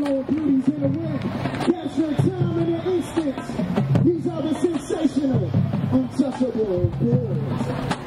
Floyd Beauty's in ring. Time. These are the sensational, untouchable boys.